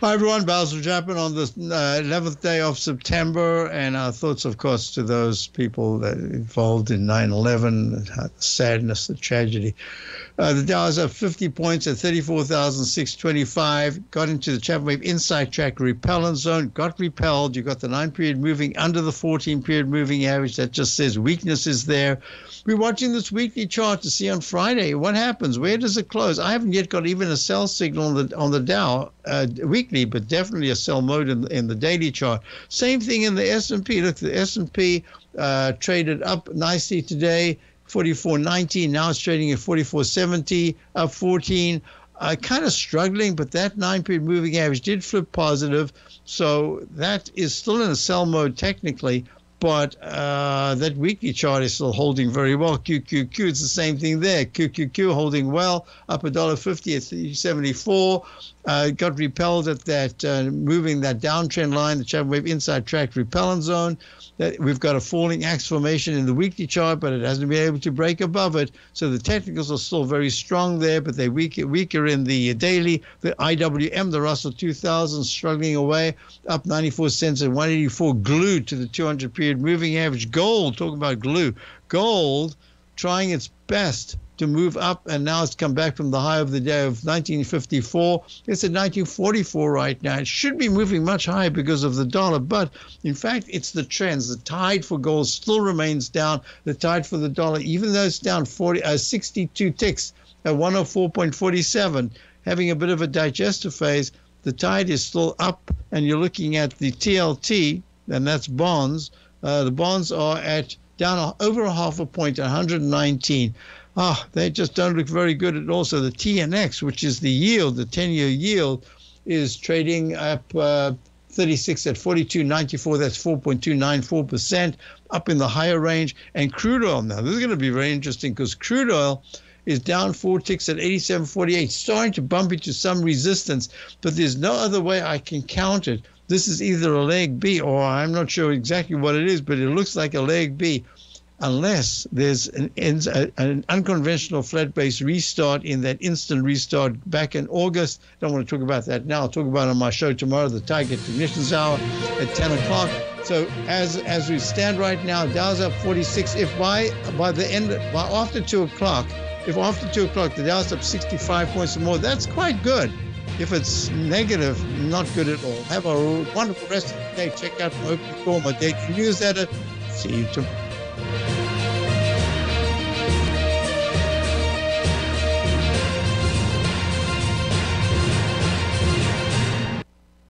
Hi, everyone. Basil Chapman on the uh, 11th day of September. And our thoughts, of course, to those people that involved in 9 11, the sadness, the tragedy. Uh, the Dow is up 50 points at 34,625. Got into the Chapman Wave Inside Track repellent zone, got repelled. You got the nine period moving under the 14 period moving average. That just says weakness is there. We're watching this weekly chart to see on Friday what happens. Where does it close? I haven't yet got even a sell signal on the on the Dow uh, weekly, but definitely a sell mode in, in the daily chart. Same thing in the S&P. Look, the S&P uh, traded up nicely today, 44.90. Now it's trading at 44.70, up 14. Uh, kind of struggling, but that nine period moving average did flip positive. So that is still in a sell mode technically, but uh, that weekly chart is still holding very well. QQQ, it's the same thing there. QQQ holding well, up a dollar fifty at 374. Uh, got repelled at that, uh, moving that downtrend line, the Chapman Wave inside track repellent zone that we've got a falling axe formation in the weekly chart, but it hasn't been able to break above it. So the technicals are still very strong there, but they're weaker, weaker in the daily. The IWM, the Russell 2000, struggling away, up 94 cents and 184, glued to the 200 period moving average. Gold, talking about glue, gold trying its best to move up, and now it's come back from the high of the day of 1954. It's at 1944 right now. It should be moving much higher because of the dollar, but in fact, it's the trends. The tide for gold still remains down. The tide for the dollar, even though it's down 40, uh, 62 ticks at 104.47, having a bit of a digestive phase, the tide is still up, and you're looking at the TLT, and that's bonds. Uh, the bonds are at down over a half a point, 119 ah, they just don't look very good at all. So the TNX, which is the yield, the 10 year yield, is trading up uh, 36 at 42.94. That's 4.294%, up in the higher range. And crude oil now, this is going to be very interesting because crude oil is down four ticks at 87.48, starting to bump into some resistance, but there's no other way I can count it. This is either a leg B or I'm not sure exactly what it is, but it looks like a leg B unless there's an, an unconventional flat base restart in that instant restart back in August. I don't want to talk about that now. I'll talk about it on my show tomorrow, the Tiger Technicians Hour at 10 o'clock. So as as we stand right now, Dow's up 46. If by by the end, by after two o'clock, if after two o'clock the Dow's up 65 points or more, that's quite good. If it's negative, not good at all. Have a wonderful rest of the day. Check out my open call, my daily newsletter. See you tomorrow.